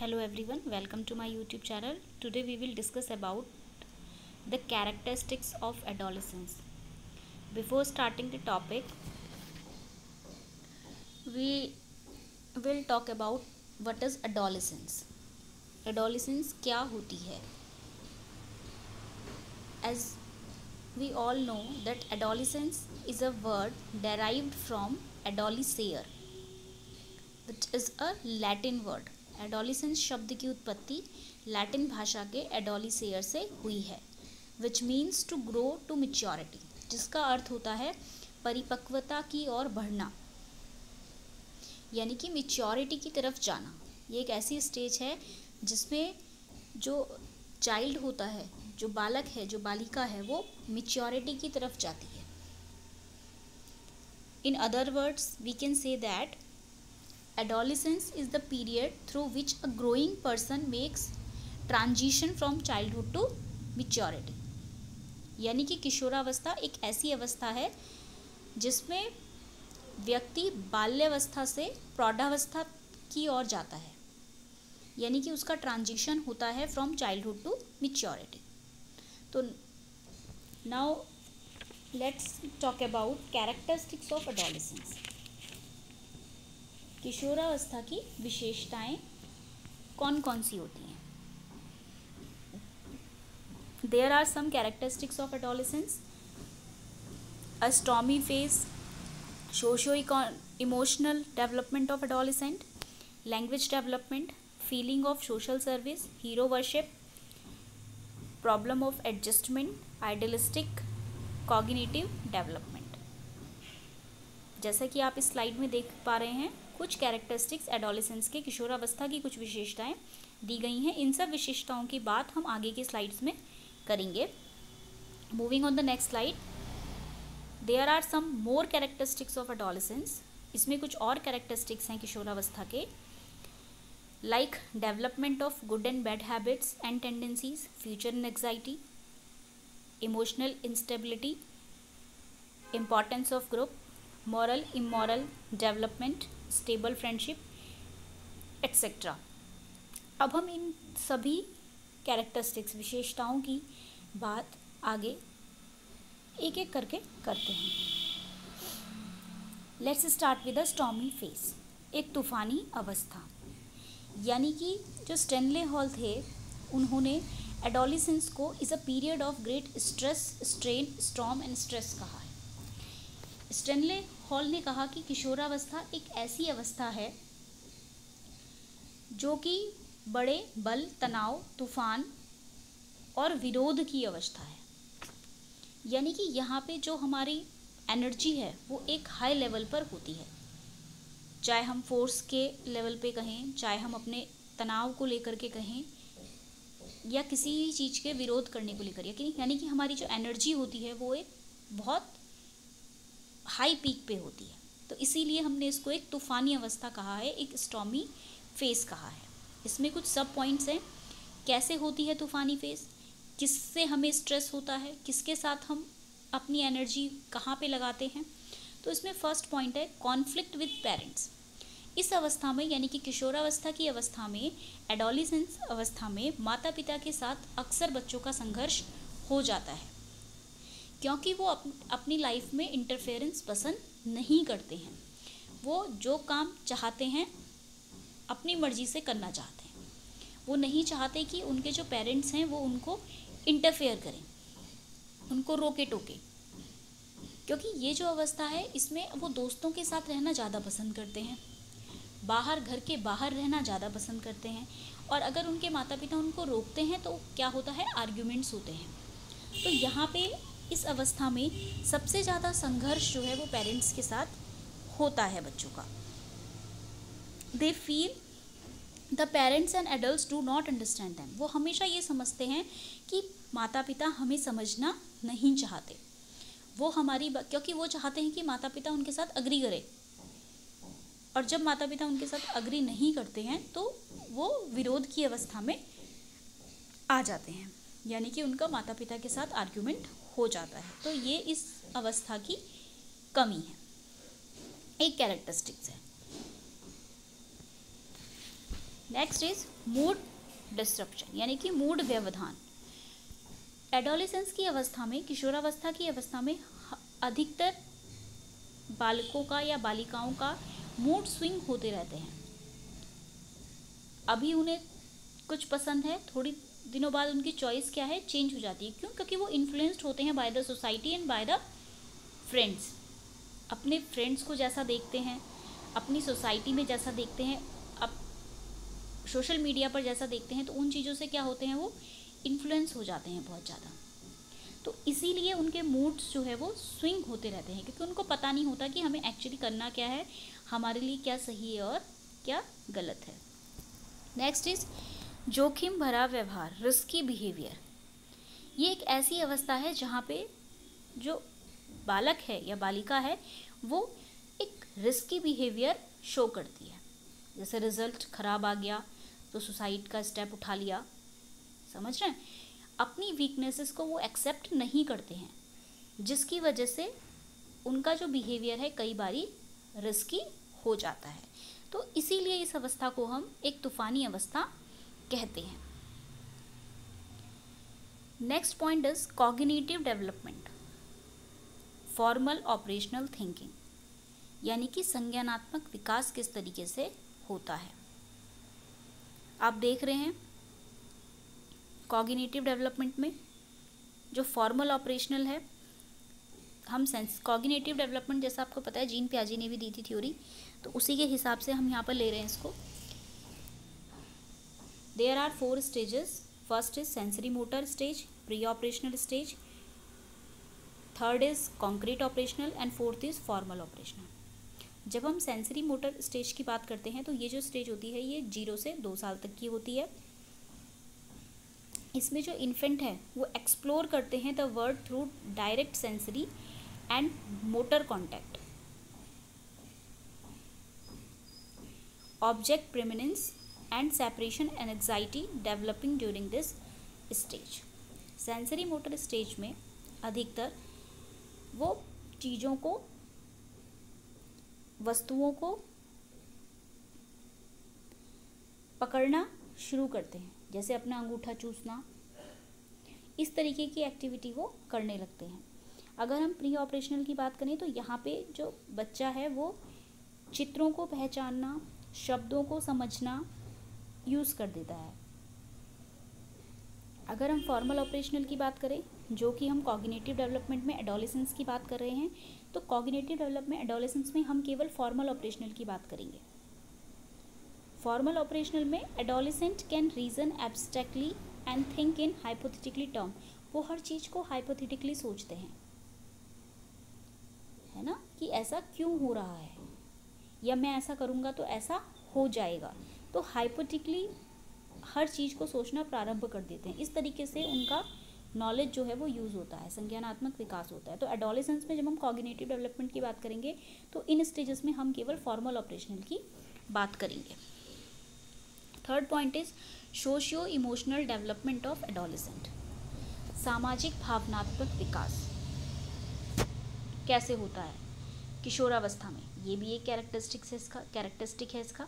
Hello everyone welcome to my YouTube channel today we will discuss about the characteristics of adolescence before starting the topic we will talk about what is adolescence adolescence क्या होती है? As we all know that adolescence is a word derived from adolescere which is a Latin word adolescence शब्द की उत्पत्ति Latin भाषा के adolescere से हुई है which means to grow to maturity जिसका अर्थ होता है परिपक्वता की ओर बढ़ना, यानी कि मिच्योरिटी की तरफ़ जाना। ये एक ऐसी स्टेज है जिसमें जो चाइल्ड होता है, जो बालक है, जो बालिका है, वो मिच्योरिटी की तरफ़ जाती है। In other words we can say that adolescence is the period through which a growing person makes transition from childhood to maturity यानी कि किशोरावस्था एक ऐसी अवस्था है जिसमें व्यक्ति बाल्यावस्था से प्रौढ़ावस्था की ओर जाता है। यानी कि उसका ट्रांजिशन होता है फ्रॉम चाइल्डहुड टू मिच्योरिटी तो now let's talk about characteristics of adolescence किशोरावस्था की विशेषताएँ कौन कौन सी होती हैं? There are some characteristics of adolescence a stormy phase socio emotional development of adolescent language development feeling of social service hero worship problem of adjustment idealistic cognitive development जैसा कि आप इस स्लाइड में देख पा रहे हैं कुछ कैरेक्टरिस्टिक्स एडोलिसेंस के किशोरावस्था की कुछ विशेषताएँ दी गई हैं। इन सब विशेषताओं की बात हम आगे की स्लाइड्स में करेंगे। Moving on the next slide there are some more characteristics of adolescence इसमें कुछ और कैरेक्टरिस्टिक्स हैं किशोरावस्था के। Like development of good and bad habits and tendencies future in anxiety emotional instability importance of group moral immoral development stable friendship etcetera अब हम इन सभी characteristics विशेषताओं की बात आगे एक एक करके करते हैं। Let's start with a stormy phase एक तूफ़ानी अवस्था। यानी कि जो स्टेनले हॉल थे, उन्होंने एडोलिसेंस को is a period of great stress strain storm and stress कहा है। स्टेनले हॉल ने कहा कि किशोरावस्था एक ऐसी अवस्था है जो कि बड़े बल, तनाव, तूफ़ान और विरोध की अवस्था है। यानी कि यहाँ पे जो हमारी एनर्जी है, वो एक हाई लेवल पर होती है। चाहे हम फोर्स के लेवल पे कहें, चाहे हम अपने तनाव को लेकर के कहें, या किसी चीज़ के विरोध करने को लेकर, यानी कि हमारी जो एनर्जी होती है, वो एक बहुत हाई पीक पे होती है। तो इसीलिए हमने इसको एक तूफ़ानी अवस्था कहा है, एक स्टॉमी फेस कहा है। इसमें कुछ सब पॉइंट्स हैं। कैसे होती है तूफ़ानी फेस किससे हमें स्ट्रेस होता है? किसके साथ हम अपनी एनर्जी कहाँ पे लगाते हैं? तो इसमें फ़र्स्ट पॉइंट है कॉन्फ्लिक्ट विद पेरेंट्स इस अवस्था में, यानी कि किशोरावस्था की अवस्था में एडोलिसेंस अवस्था में माता पिता के साथ अक्सर बच्चों का संघर्ष हो जाता है। क्योंकि वो अप, अपनी लाइफ में इंटरफेरेंस पसंद नहीं करते हैं। वो जो काम चाहते हैं अपनी मर्ज़ी से करना चाहते हैं। वो नहीं चाहते कि उनके जो पेरेंट्स हैं वो उनको इंटरफेयर करें उनको रोके टोके। क्योंकि ये जो अवस्था है इसमें वो दोस्तों के साथ रहना ज़्यादा पसंद करते हैं। बाहर घर के बाहर रहना ज़्यादा पसंद करते हैं। और अगर उनके माता पिता उनको रोकते हैं तो क्या होता है? आर्ग्यूमेंट्स होते हैं। तो यहाँ पे इस अवस्था में सबसे ज़्यादा संघर्ष जो है वो पेरेंट्स के साथ होता है बच्चों का। They feel the parents and adult do not understand them वो हमेशा ये समझते हैं कि माता पिता हमें समझना नहीं चाहते। वो हमारी क्योंकि वो चाहते हैं कि माता पिता उनके साथ अग्री करें। और जब माता पिता उनके साथ अग्री नहीं करते हैं तो वो विरोध की अवस्था में आ जाते हैं। यानी कि उनका माता पिता के साथ आर्ग्यूमेंट हो जाता है। तो ये इस अवस्था की कमी है। एक कैरेक्टरिस्टिक्स है। नेक्स्ट इज़ मूड डिस्ट्रप्शन यानी कि मूड व्यवधान। एडोलिसेंस की अवस्था में, किशोरावस्था की अवस्था में अधिकतर बालकों का या बालिकाओं का मूड स्विंग होते रहते हैं। अभी उन्हें कुछ पसंद है, थोड़ी दिनों बाद उनकी चॉइस क्या है? चेंज हो जाती है। क्यों? क्योंकि वो इन्फ्लुएंस्ड होते हैं by the society and by the friends अपने फ्रेंड्स को जैसा देखते हैं, अपनी सोसाइटी में जैसा देखते हैं अब सोशल मीडिया पर जैसा देखते हैं तो उन चीज़ों से क्या होते हैं? वो इन्फ्लुएंस हो जाते हैं बहुत ज़्यादा। तो इसीलिए उनके मूड्स जो है वो स्विंग होते रहते हैं, क्योंकि उनको पता नहीं होता कि हमें एक्चुअली करना क्या है, हमारे लिए क्या सही है और क्या गलत है। नेक्स्ट इज़ जोखिम भरा व्यवहार रिस्की बिहेवियर ये एक ऐसी अवस्था है जहाँ पे जो बालक है या बालिका है, वो एक रिस्की बिहेवियर शो करती है। जैसे रिज़ल्ट खराब आ गया तो सुसाइड का स्टेप उठा लिया। समझ रहे हैं? अपनी वीकनेसेस को वो एक्सेप्ट नहीं करते हैं, जिसकी वजह से उनका जो बिहेवियर है कई बारी रिस्की हो जाता है। तो इसीलिए इस अवस्था को हम एक तूफ़ानी अवस्था कहते हैं। Next point is cognitive development formal operational thinking यानी कि संज्ञानात्मक विकास किस तरीके से होता है। आप देख रहे हैं कॉगिनेटिव डेवलपमेंट में जो फॉर्मल ऑपरेशनल है, हम सेंस कॉगिनेटिव डेवलपमेंट जैसा आपको पता है जीन प्याजी ने भी दी थी थ्योरी तो उसी के हिसाब से हम यहाँ पर ले रहे हैं इसको। Are four stages first is sensory motor stage pre operational stage third is concrete operational and fourth is formal operational जब हम सेंसरी मोटर स्टेज की बात करते हैं तो ये जो स्टेज होती है, ये ज़ीरो से दो साल तक की होती है। इसमें जो इन्फेंट है, वो एक्सप्लोर करते हैं the world through direct sensory and motor contact object permanence and separation and anxiety developing during this stage sensory motor stage में अधिकतर वो चीज़ों को, वस्तुओं को पकड़ना शुरू करते हैं। जैसे अपना अंगूठा चूसना, इस तरीके की एक्टिविटी वो करने लगते हैं। अगर हम प्री ऑपरेशनल की बात करें तो यहाँ पे जो बच्चा है वो चित्रों को पहचानना, शब्दों को समझना यूज़ कर देता है। अगर हम फॉर्मल ऑपरेशनल की बात करें, जो कि हम कॉग्निटिव डेवलपमेंट में एडोलिसेंस की बात कर रहे हैं तो कॉग्निटिव डेवलपमेंट एडोलिसेंस में हम केवल फॉर्मल ऑपरेशनल की बात करेंगे। फॉर्मल ऑपरेशनल में adolescent can reason abstractly and think in hypothetically term वो हर चीज़ को हाइपोथेटिकली सोचते हैं। है ना? कि ऐसा क्यों हो रहा है? या मैं ऐसा करूँगा तो ऐसा हो जाएगा। तो हाइपोटिकली हर चीज़ को सोचना प्रारंभ कर देते हैं। इस तरीके से उनका नॉलेज जो है वो यूज़ होता है, संज्ञानात्मक विकास होता है। तो एडोलिसेंस में जब हम कॉग्निटिव डेवलपमेंट की बात करेंगे तो इन स्टेजेस में हम केवल फॉर्मल ऑपरेशनल की बात करेंगे। Third point is socio emotional development of adolescent सामाजिक भावनात्मक विकास कैसे होता है? किशोरावस्था में। ये भी एक कैरेक्टरिस्टिक्स है इसका कैरेक्टरिस्टिक है इसका।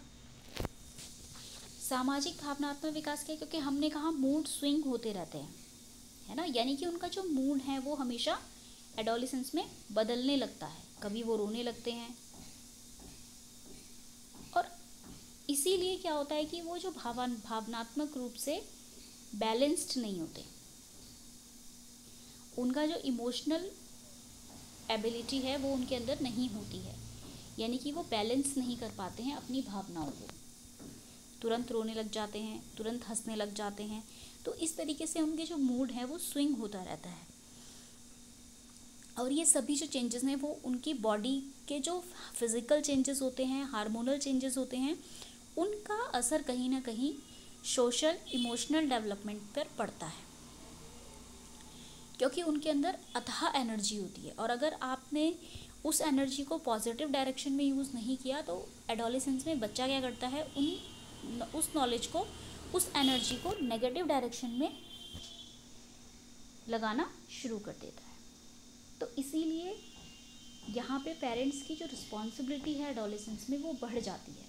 सामाजिक भावनात्मक विकास क्या है क्योंकि हमने कहा मूड स्विंग होते रहते हैं, है ना? यानी कि उनका जो मूड है, वो हमेशा एडोलिसेंस में बदलने लगता है। कभी वो रोने लगते हैं। और इसीलिए क्या होता है कि वो जो भावन, भावनात्मक रूप से बैलेंस्ड नहीं होते। उनका जो इमोशनल एबिलिटी है, वो उनके अंदर नहीं होती है। यानी कि वो बैलेंस नहीं कर पाते हैं अपनी भावनाओं को। तुरंत रोने लग जाते हैं, तुरंत हंसने लग जाते हैं। तो इस तरीके से उनके जो मूड है, वो स्विंग होता रहता है। और ये सभी जो चेंजेस हैं, वो उनकी बॉडी के जो फ़िज़िकल चेंजेस होते हैं हार्मोनल चेंजेस होते हैं, उनका असर कहीं ना कहीं सोशल इमोशनल डेवलपमेंट पर पड़ता है। क्योंकि उनके अंदर अथाह एनर्जी होती है। और अगर आपने उस एनर्जी को पॉजिटिव डायरेक्शन में यूज़ नहीं किया तो एडोलिसेंस में बच्चा क्या करता है? उन उस नॉलेज को, उस एनर्जी को नेगेटिव डायरेक्शन में लगाना शुरू कर देता है। तो इसीलिए यहाँ पे पेरेंट्स की जो रिस्पॉन्सिबिलिटी है एडोलिसेंस में, वो बढ़ जाती है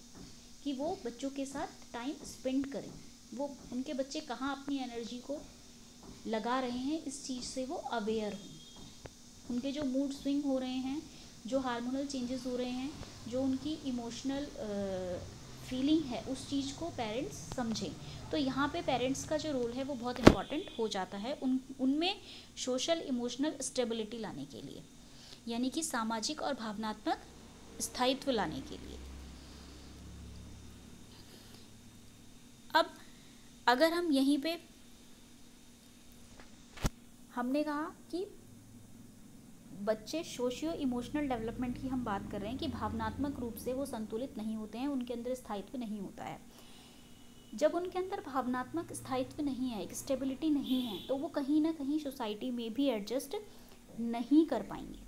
कि वो बच्चों के साथ टाइम स्पेंड करें। वो, उनके बच्चे कहाँ अपनी एनर्जी को लगा रहे हैं, इस चीज़ से वो अवेयर हों। उनके जो मूड स्विंग हो रहे हैं, जो हार्मोनल चेंजेस हो रहे हैं, जो उनकी इमोशनल फीलिंग है, उस चीज़ को पेरेंट्स समझें। तो यहाँ पे पेरेंट्स का जो रोल है, वो बहुत इंपॉर्टेंट हो जाता है उन, उनमें सोशल इमोशनल स्टेबिलिटी लाने के लिए। यानी कि सामाजिक और भावनात्मक स्थायित्व लाने के लिए। अब अगर हम यहीं पे हमने कहा कि बच्चे सोशियो इमोशनल डेवलपमेंट की हम बात कर रहे हैं कि भावनात्मक रूप से वो संतुलित नहीं होते हैं, उनके अंदर स्थायित्व नहीं होता है। जब उनके अंदर भावनात्मक स्थायित्व नहीं है, एक स्टेबिलिटी नहीं है तो वो कहीं ना कहीं सोसाइटी में भी एडजस्ट नहीं कर पाएँगे।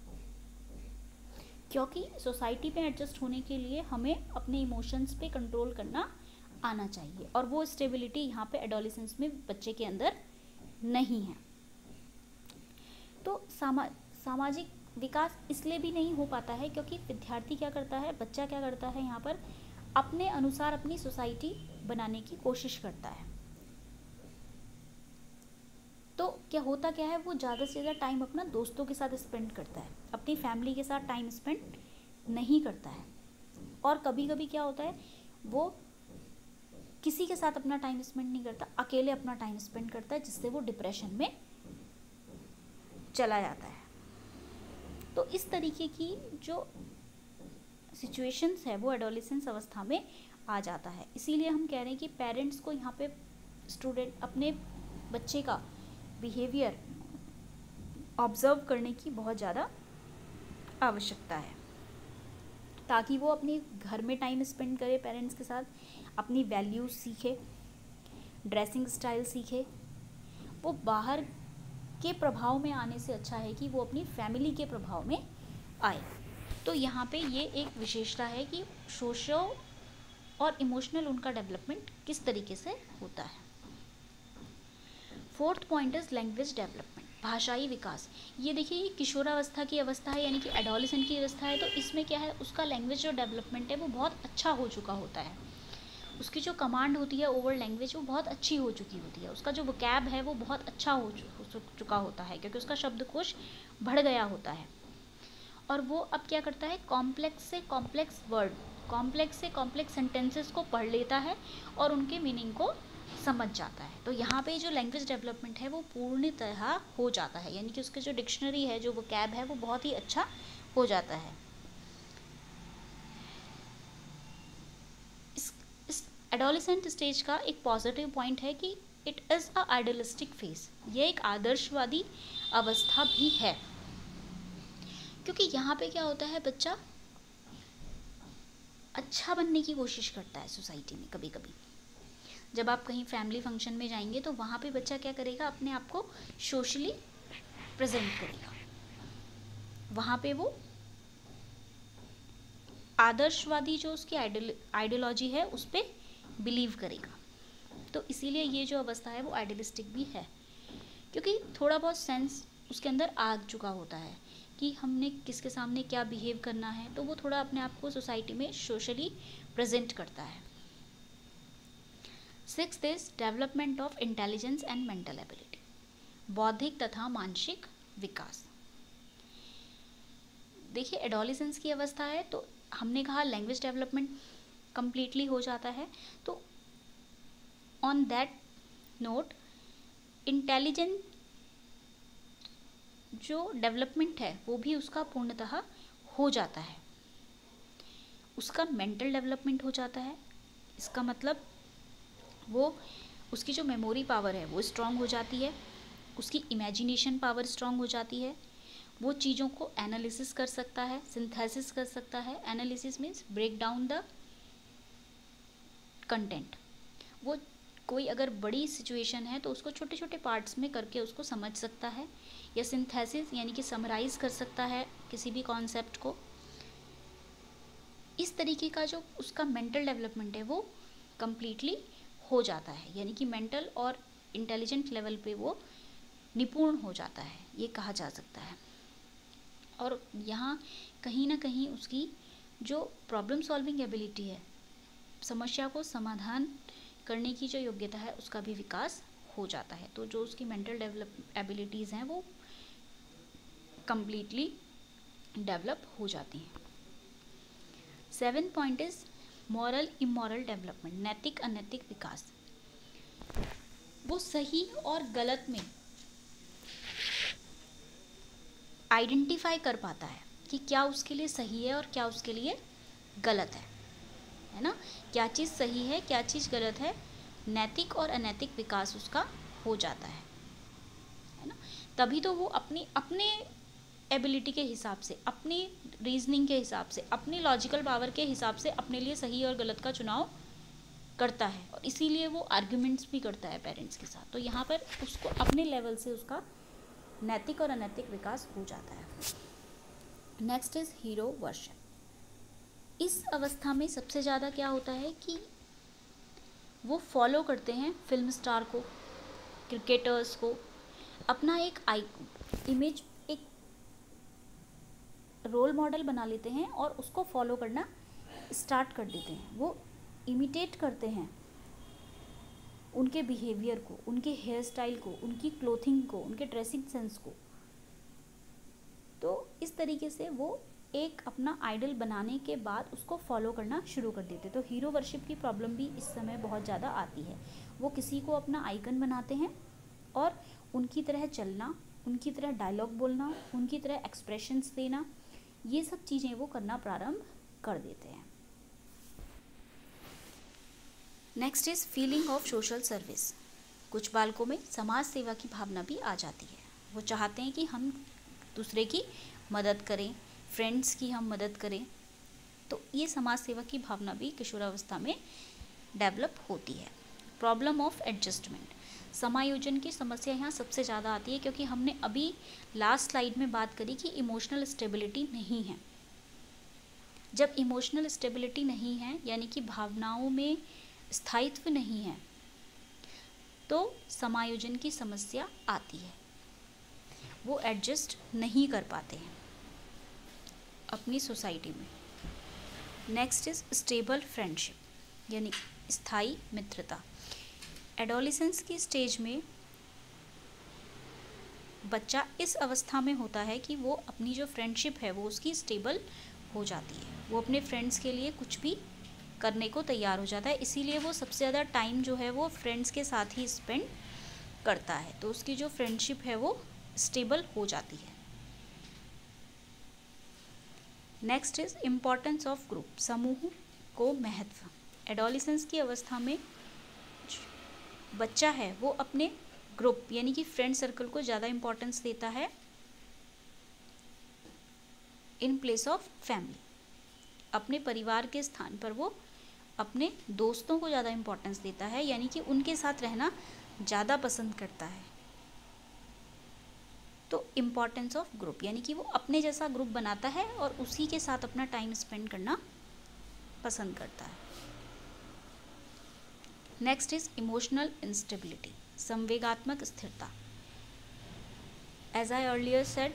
क्योंकि सोसाइटी पे एडजस्ट होने के लिए हमें अपने इमोशंस पे कंट्रोल करना आना चाहिए और वो स्टेबिलिटी यहाँ पे एडोलिसेंस में बच्चे के अंदर नहीं है। तो सामा सामाजिक विकास इसलिए भी नहीं हो पाता है क्योंकि विद्यार्थी क्या करता है, बच्चा क्या करता है यहाँ पर, अपने अनुसार अपनी सोसाइटी बनाने की कोशिश करता है। तो क्या होता क्या है, वो ज़्यादा से ज़्यादा टाइम अपना दोस्तों के साथ स्पेंड करता है, अपनी फैमिली के साथ टाइम स्पेंड नहीं करता है। और कभी कभी क्या होता है, वो किसी के साथ अपना टाइम स्पेंड नहीं करता, अकेले अपना टाइम स्पेंड करता है, जिससे वो डिप्रेशन में चला जाता है। तो इस तरीके की जो सिचुएशंस है, वो एडोलिसेंस अवस्था में आ जाता है। इसीलिए हम कह रहे हैं कि पेरेंट्स को यहाँ पे स्टूडेंट अपने बच्चे का बिहेवियर ऑब्ज़र्व करने की बहुत ज़्यादा आवश्यकता है। ताकि वो अपने घर में टाइम स्पेंड करे पेरेंट्स के साथ, अपनी वैल्यूज़ सीखे ड्रेसिंग स्टाइल सीखे। वो बाहर के प्रभाव में आने से अच्छा है कि वो अपनी फैमिली के प्रभाव में आए। तो यहाँ पे ये एक विशेषता है कि सोशो और इमोशनल उनका डेवलपमेंट किस तरीके से होता है। Fourth point is language development भाषाई विकास। ये देखिए, ये किशोरावस्था की अवस्था है, यानी कि एडोलिसेंट की अवस्था है तो इसमें क्या है, उसका लैंग्वेज जो डेवलपमेंट है, वो बहुत अच्छा हो चुका होता है। उसकी जो कमांड होती है ओवर लैंग्वेज वो बहुत अच्छी हो चुकी होती है। उसका जो वकैब है, वो बहुत अच्छा हो चुका होता है, क्योंकि उसका शब्दकोश बढ़ गया होता है। और वो अब क्या करता है? कॉम्प्लेक्स से कॉम्प्लेक्स वर्ड कॉम्प्लेक्स से कॉम्प्लेक्स सेंटेंसेस को पढ़ लेता है और उनके मीनिंग को समझ जाता है। तो यहाँ पे जो लैंग्वेज डेवलपमेंट है, वो पूर्ण तरह हो जाता है। यानी कि उसके जो डिक्शनरी है, जो वो कैब है, वो बहुत ही अच्छा हो जाता है इस इस एडोलिसेंट स्टेज का एक पॉजिटिव पॉइंट है कि it is a idealistic phase ये एक आदर्शवादी अवस्था भी है। क्योंकि यहाँ पे क्या होता है, बच्चा अच्छा बनने की कोशिश करता है सोसाइटी में कभी कभी जब आप कहीं फैमिली फ़ंक्शन में जाएँगे तो वहाँ पे बच्चा क्या करेगा, अपने आप को सोशली प्रेजेंट करेगा। वहाँ पे वो आदर्शवादी जो उसकी आइडियोलॉजी है, उस पर बिलीव करेगा। तो इसीलिए ये जो अवस्था है वो आइडियलिस्टिक भी है। क्योंकि थोड़ा बहुत सेंस उसके अंदर आ चुका होता है कि हमने किसके सामने क्या बिहेव करना है तो वो थोड़ा अपने आप को सोसाइटी में सोशली प्रेजेंट करता है। Six is development of intelligence and mental ability बौद्धिक तथा मानसिक विकास। देखिए एडोलिसेंस की अवस्था है तो हमने कहा लैंग्वेज डेवलपमेंट कंप्लीटली हो जाता है। तो ऑन दैट नोट इंटेलिजेंट जो डेवलपमेंट है, वो भी उसका पूर्णतः हो जाता है। उसका मेंटल डेवलपमेंट हो जाता है। इसका मतलब वो, उसकी जो मेमोरी पावर है, वो स्ट्रांग हो जाती है। उसकी इमेजिनेशन पावर स्ट्रांग हो जाती है। वो चीज़ों को एनालिसिस कर सकता है सिंथेसिस कर सकता है। Analysis means break down the content वो कोई अगर बड़ी सिचुएशन है तो उसको छोटे छोटे पार्ट्स में करके उसको समझ सकता है, या सिंथेसिस यानी कि समराइज़ कर सकता है किसी भी कॉन्सेप्ट को। इस तरीके का जो उसका मेंटल डेवलपमेंट है, वो कम्प्लीटली हो जाता है। यानी कि मेंटल और इंटेलिजेंट लेवल पे वो निपुण हो जाता है, ये कहा जा सकता है। और यहाँ कहीं ना कहीं उसकी जो प्रॉब्लम सॉल्विंग एबिलिटी है समस्या को समाधान करने की जो योग्यता है, उसका भी विकास हो जाता है। तो जो उसकी मेंटल डेवलप एबिलिटीज़ हैं, वो कम्प्लीटली डेवलप हो जाती हैं। Seven point is moral immoral development नैतिक अनैतिक विकास। वो सही और गलत में आइडेंटिफाई कर पाता है कि क्या उसके लिए सही है और क्या उसके लिए गलत है। है ना? क्या चीज़ सही है, क्या चीज़ गलत है? नैतिक और अनैतिक विकास उसका हो जाता है। है ना? तभी तो वो अपनी, अपने एबिलिटी के हिसाब से, अपनी रीजनिंग के हिसाब से, अपनी लॉजिकल पावर के हिसाब से अपने लिए सही और गलत का चुनाव करता है और इसीलिए वो आर्ग्यूमेंट्स भी करता है पेरेंट्स के साथ। तो यहाँ पर उसको अपने लेवल से उसका नैतिक और अनैतिक विकास हो जाता है। नेक्स्ट इज़ हीरो वर्शिप इस अवस्था में सबसे ज़्यादा क्या होता है कि वो फॉलो करते हैं फ़िल्म स्टार को क्रिकेटर्स को। अपना एक आई इमेज एक रोल मॉडल बना लेते हैं और उसको फॉलो करना स्टार्ट कर देते हैं। वो इमिटेट करते हैं उनके बिहेवियर को, उनके हेयर स्टाइल को, उनकी क्लोथिंग को, उनके ड्रेसिंग सेंस को। तो इस तरीके से वो एक अपना आइडल बनाने के बाद उसको फॉलो करना शुरू कर देते तो हीरो वर्शिप की प्रॉब्लम भी इस समय बहुत ज़्यादा आती है। वो किसी को अपना आइकन बनाते हैं और उनकी तरह चलना, उनकी तरह डायलॉग बोलना, उनकी तरह एक्सप्रेशंस देना, ये सब चीज़ें वो करना प्रारंभ कर देते हैं। Next is feeling of social service कुछ बालकों में समाज सेवा की भावना भी आ जाती है। वो चाहते हैं कि हम दूसरे की मदद करें फ्रेंड्स की हम मदद करें तो ये समाज सेवा की भावना भी किशोरावस्था में डेवलप होती है। प्रॉब्लम ऑफ़ एडजस्टमेंट समायोजन की समस्या यहाँ सबसे ज़्यादा आती है क्योंकि हमने अभी लास्ट स्लाइड में बात करी कि इमोशनल स्टेबिलिटी नहीं है। जब इमोशनल स्टेबिलिटी नहीं है, यानी कि भावनाओं में स्थायित्व नहीं है तो समायोजन की समस्या आती है। वो एडजस्ट नहीं कर पाते हैं। अपनी सोसाइटी में। नेक्स्ट इज़ स्टेबल फ्रेंडशिप यानी स्थायी मित्रता। एडोलिसेंस की स्टेज में बच्चा इस अवस्था में होता है कि वो अपनी जो फ्रेंडशिप है, वो उसकी स्टेबल हो जाती है। वो अपने फ्रेंड्स के लिए कुछ भी करने को तैयार हो जाता है, इसीलिए वो सबसे ज़्यादा टाइम जो है, वो फ्रेंड्स के साथ ही स्पेंड करता है। तो उसकी जो फ्रेंडशिप है, वो स्टेबल हो जाती है। Next is importance of group समूह को महत्व। एडोलिसेंस की अवस्था में बच्चा है, वो अपने ग्रुप यानी कि फ्रेंड सर्कल को ज़्यादा इम्पोर्टेंस देता है इन प्लेस ऑफ़ फैमिली अपने परिवार के स्थान पर वो अपने दोस्तों को ज़्यादा इम्पोर्टेंस देता है, यानी कि उनके साथ रहना ज़्यादा पसंद करता है। तो इम्पॉर्टेंस ऑफ़ ग्रुप यानी कि वो अपने जैसा ग्रुप बनाता है और उसी के साथ अपना टाइम स्पेंड करना पसंद करता है। नेक्स्ट इज़ इमोशनल इंस्टेबिलिटी संवेगात्मक स्थिरता। As I earlier said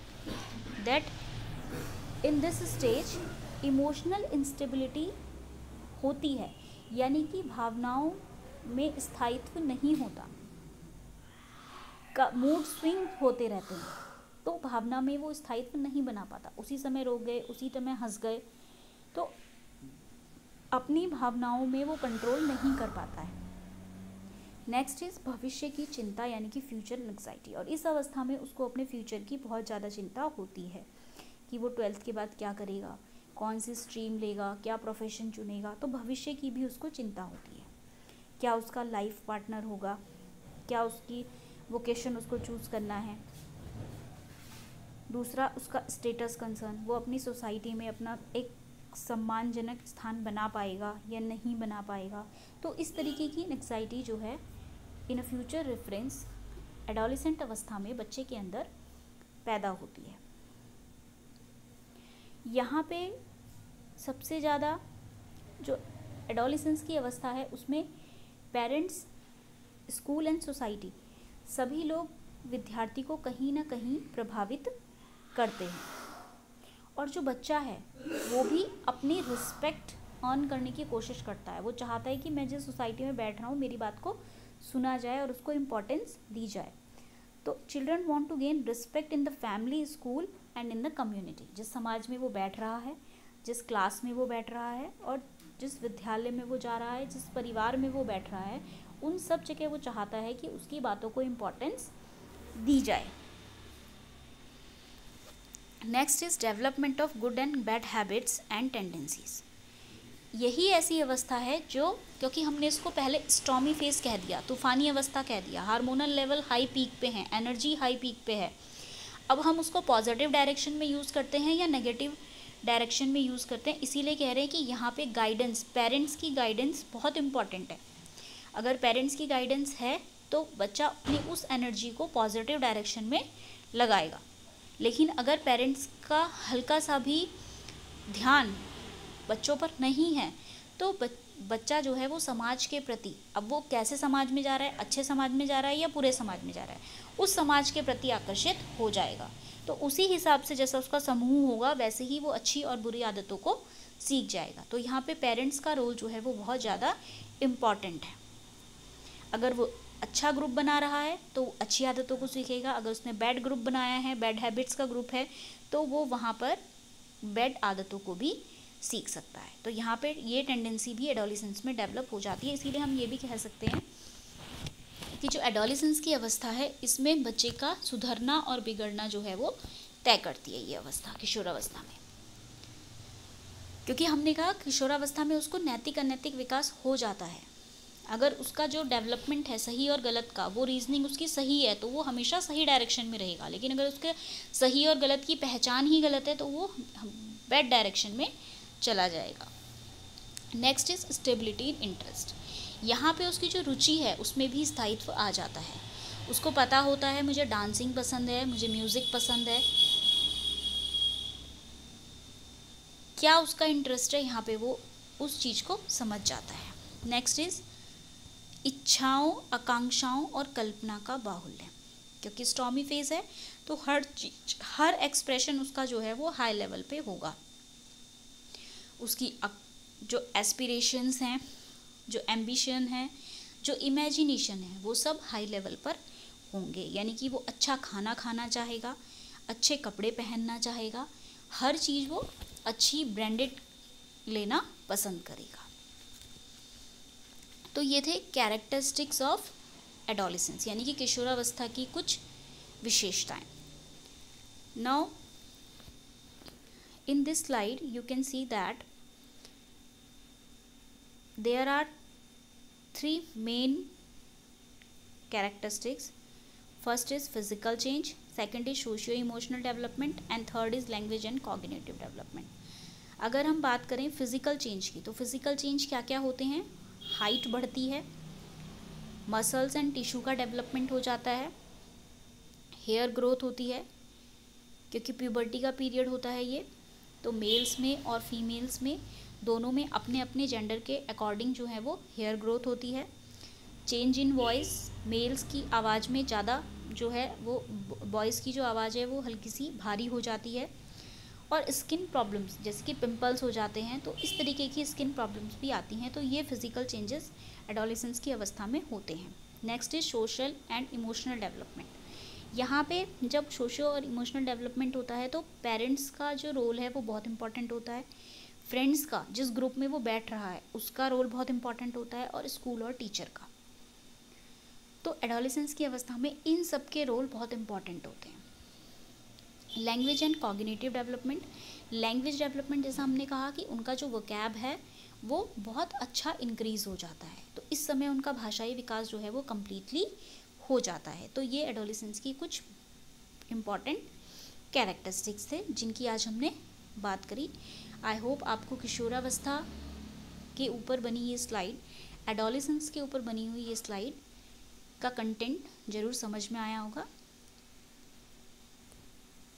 that in this stage emotional instability होती है, यानी कि भावनाओं में स्थायित्व नहीं होता। मूड स्विंग होते रहते हैं। तो भावना में वो स्थायित्व नहीं बना पाता। उसी समय रो गए, उसी समय हंस गए। तो अपनी भावनाओं में वो कंट्रोल नहीं कर पाता है। नेक्स्ट इज़ भविष्य की चिंता, यानी कि फ्यूचर एंग्जाइटी और इस अवस्था में उसको अपने फ्यूचर की बहुत ज़्यादा चिंता होती है कि वो ट्वेल्थ के बाद क्या करेगा, कौन सी स्ट्रीम लेगा, क्या प्रोफेशन चुनेगा। तो भविष्य की भी उसको चिंता होती है। क्या उसका लाइफ पार्टनर होगा, क्या उसकी वोकेशन उसको चूज़ करना है। दूसरा उसका स्टेटस कंसर्न वो अपनी सोसाइटी में अपना एक सम्मानजनक स्थान बना पाएगा या नहीं बना पाएगा। तो इस तरीके की एंग्जाइटी जो है in a future reference adolescent अवस्था में बच्चे के अंदर पैदा होती है। यहाँ पे सबसे ज़्यादा जो एडोलिसेंस की अवस्था है, उसमें पेरेंट्स स्कूल एंड सोसाइटी सभी लोग विद्यार्थी को कहीं ना कहीं प्रभावित करते हैं। और जो बच्चा है, वो भी अपनी रिस्पेक्ट अर्न करने की कोशिश करता है। वो चाहता है कि मैं जिस सोसाइटी में बैठ रहा हूँ, मेरी बात को सुना जाए और उसको इम्पोर्टेंस दी जाए। तो children want to gain respect in the family school and in the community जिस समाज में वो बैठ रहा है, जिस क्लास में वो बैठ रहा है और जिस विद्यालय में वो जा रहा है, जिस परिवार में वो बैठ रहा है, उन सब जगह वो चाहता है कि उसकी बातों को इम्पोर्टेंस दी जाए। Next is development of good and bad habits and tendencies यही ऐसी अवस्था है जो, क्योंकि हमने इसको पहले स्टॉमी फेस कह दिया, तूफानी अवस्था कह दिया हार्मोनल लेवल हाई पीक पे है एनर्जी हाई पीक पे है। अब हम उसको पॉजिटिव डायरेक्शन में यूज़ करते हैं या नेगेटिव डायरेक्शन में यूज़ करते हैं, इसीलिए कह रहे हैं कि यहाँ पे गाइडेंस पेरेंट्स की गाइडेंस बहुत इंपॉर्टेंट है। अगर पेरेंट्स की गाइडेंस है तो बच्चा अपनी उस एनर्जी को पॉजिटिव डायरेक्शन में लगाएगा। लेकिन अगर पेरेंट्स का हल्का सा भी ध्यान बच्चों पर नहीं है तो बच्चा जो है वो समाज के प्रति, अब वो कैसे समाज में जा रहा है, अच्छे समाज में जा रहा है या बुरे समाज में जा रहा है, उस समाज के प्रति आकर्षित हो जाएगा। तो उसी हिसाब से जैसा उसका समूह होगा, वैसे ही वो अच्छी और बुरी आदतों को सीख जाएगा। तो यहाँ पे पेरेंट्स का रोल जो है वो बहुत ज़्यादा इंपॉर्टेंट है। अगर वो अच्छा ग्रुप बना रहा है तो अच्छी आदतों को सीखेगा। अगर उसने बैड ग्रुप बनाया है, बैड हैबिट्स का ग्रुप है तो वो वहाँ पर बैड आदतों को भी सीख सकता है। तो यहाँ पर ये टेंडेंसी भी एडोलिसेंस में डेवलप हो जाती है। इसीलिए हम ये भी कह सकते हैं कि जो एडोलिसेंस की अवस्था है, इसमें बच्चे का सुधरना और बिगड़ना जो है वो तय करती है ये अवस्था किशोरावस्था में। क्योंकि हमने कहा किशोरावस्था में उसको नैतिक अनैतिक विकास हो जाता है। अगर उसका जो डेवलपमेंट है सही और गलत का, वो रीजनिंग उसकी सही है तो वो हमेशा सही डायरेक्शन में रहेगा। लेकिन अगर उसके सही और गलत की पहचान ही गलत है तो वो बैड डायरेक्शन में चला जाएगा। Next is stability in interest यहाँ पे उसकी जो रुचि है, उसमें भी स्थायित्व आ जाता है। उसको पता होता है, मुझे डांसिंग पसंद है, मुझे म्यूज़िक पसंद है। क्या उसका इंटरेस्ट है यहाँ पे, वो उस चीज़ को समझ जाता है। नेक्स्ट इज़ इच्छाओं, आकांक्षाओं और कल्पना का बाहुल्य क्योंकि स्टॉमी फ़ेज़ है तो हर चीज़, हर एक्सप्रेशन उसका जो है वो हाई लेवल पे होगा। उसकी जो एस्पिरेशंस हैं, जो एम्बिशन है, जो इमेजिनेशन है, वो सब हाई लेवल पर होंगे। यानी कि वो अच्छा खाना खाना चाहेगा, अच्छे कपड़े पहनना चाहेगा, हर चीज़ वो अच्छी ब्रांडेड लेना पसंद करेगा। तो ये थे कैरेक्टरिस्टिक्स ऑफ़ एडोलिसेंस यानी कि किशोरावस्था की कुछ विशेषताएँ। Now in this slide you can see that there are three main characteristics first is physical change second is socio emotional development and third is language and cognitive development अगर हम बात करें फ़िज़िकल चेंज की तो physical change क्या क्या होते हैं? हाइट बढ़ती है मसल्स एंड टिश्यू का डेवलपमेंट हो जाता है हेयर ग्रोथ होती है, क्योंकि प्यूबर्टी का पीरियड होता है ये तो मेल्स में और फीमेल्स में दोनों में अपने अपने जेंडर के अकॉर्डिंग जो है वो हेयर ग्रोथ होती है। चेंज इन वॉइस मेल्स की आवाज़ में ज़्यादा जो है वो बॉयज़ की जो आवाज़ है वो हल्की सी भारी हो जाती है। और स्किन प्रॉब्लम्स जैसे कि पिंपल्स हो जाते हैं तो इस तरीके की स्किन प्रॉब्लम्स भी आती हैं तो ये फ़िज़िकल चेंजेस एडोलिसेंस की अवस्था में होते हैं। Next is social and emotional development यहाँ पे जब सोशल और इमोशनल डेवलपमेंट होता है तो पेरेंट्स का जो रोल है, वो बहुत इंपॉर्टेंट होता है। फ्रेंड्स का, जिस ग्रुप में वो बैठ रहा है, उसका रोल बहुत इंपॉर्टेंट होता है, और स्कूल और टीचर का। तो एडोलिसेंस की अवस्था में इन सब के रोल बहुत इंपॉर्टेंट होते हैं। Language and cognitive development language development जैसा हमने कहा कि उनका जो वकैब है, वो बहुत अच्छा इंक्रीज़ हो जाता है। तो इस समय उनका भाषाई विकास जो है, वो कम्प्लीटली हो जाता है। तो ये एडोलिसेंस की कुछ इंपॉर्टेंट कैरेक्टरिस्टिक्स थे, जिनकी आज हमने बात करी। आई होप आपको किशोरावस्था के ऊपर बनी ये स्लाइड एडोलिसेंस के ऊपर बनी हुई ये स्लाइड का कंटेंट ज़रूर समझ में आया होगा।